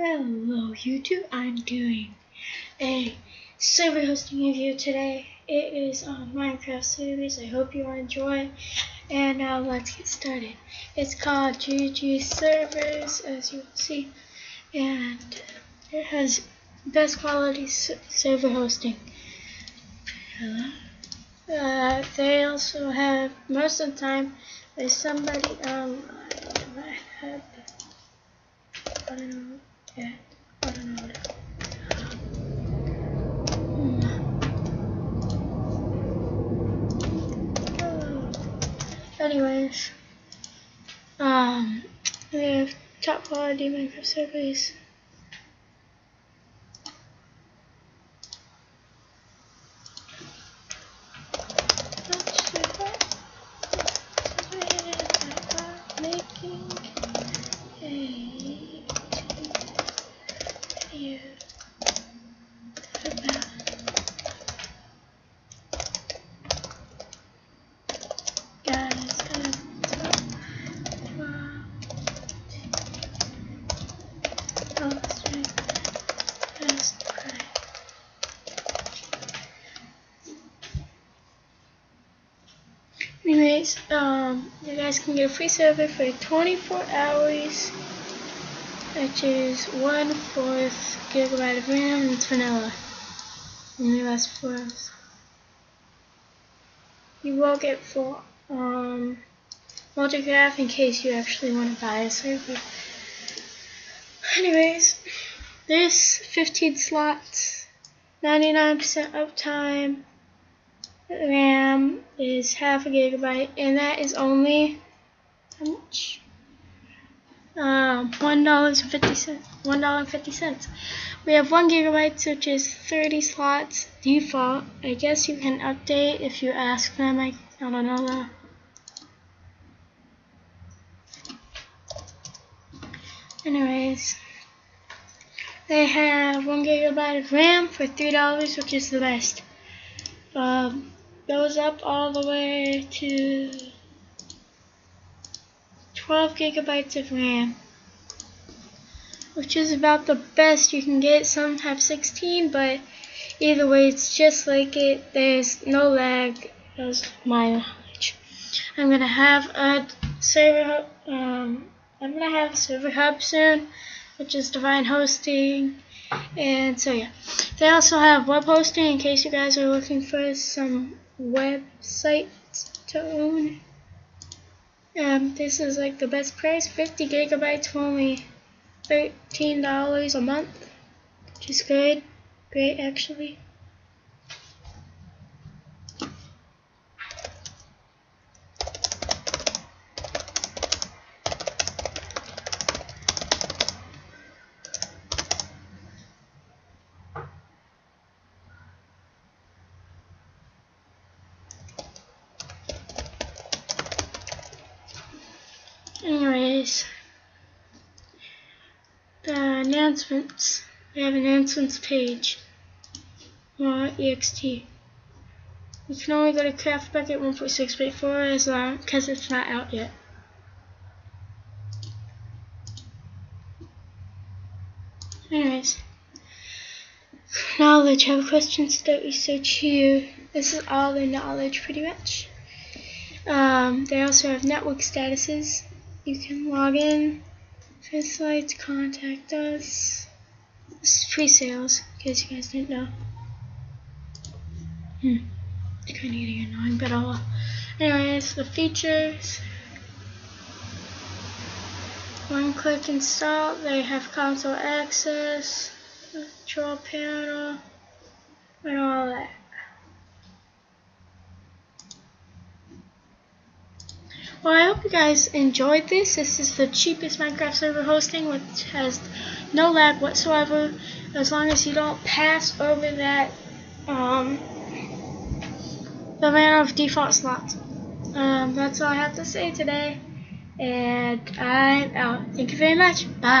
Hello YouTube, I'm doing a server hosting review today. It is on Minecraft series, I hope you enjoy and now let's get started. It's called GG Servers as you will see and it has best quality server hosting. Hello. Uh, they also have, most of the time, there's somebody um, I have, I don't know. Yeah, I don't know. Hmm. Anyways, um, we have top quality Minecraft servers. Making a Anyways, um, you guys can get a free server for 24 hours which is one fourth gigabyte of RAM and it's vanilla. Only lasts four hours. You will get full um, Multicraft in case you actually want to buy a server. Anyways, this 15 slots, 99% uptime, RAM is half a gigabyte, and that is only how much? Um, one dollars and fifty cents. One dollar and fifty cents. We have one gigabyte, which is thirty slots default. I guess you can update if you ask them. I, I don't know though. Anyways, they have one gigabyte of RAM for three dollars, which is the best. Um, goes up all the way to 12 gigabytes of RAM which is about the best you can get. Some have 16 but either way it's just like it. There's no lag. As my knowledge. I'm gonna have a server um, I'm gonna have server hub soon which is divine hosting. And so yeah. They also have web hosting in case you guys are looking for some websites to own um, this is like the best price, 50 gigabytes for only $13 a month, which is good, great actually. Anyways, the announcements. We have an announcements page. Uh, ext. You can only go to CraftBukkit 1.6.4 as long because it's not out yet. Anyways, knowledge. Have questions? Don't research here. This is all the knowledge, pretty much. Um, they also have network statuses you can log in. First lights, contact us. This is pre-sales, in case you guys didn't know. Hmm. It's kind of getting annoying, but I'll. Anyways, the features. One click install. They have console access, control panel, and all that. Well, I hope you guys enjoyed this. This is the cheapest Minecraft server hosting, which has no lag whatsoever, as long as you don't pass over that, um, the amount of default slots. Um, that's all I have to say today, and I'm out. Thank you very much. Bye.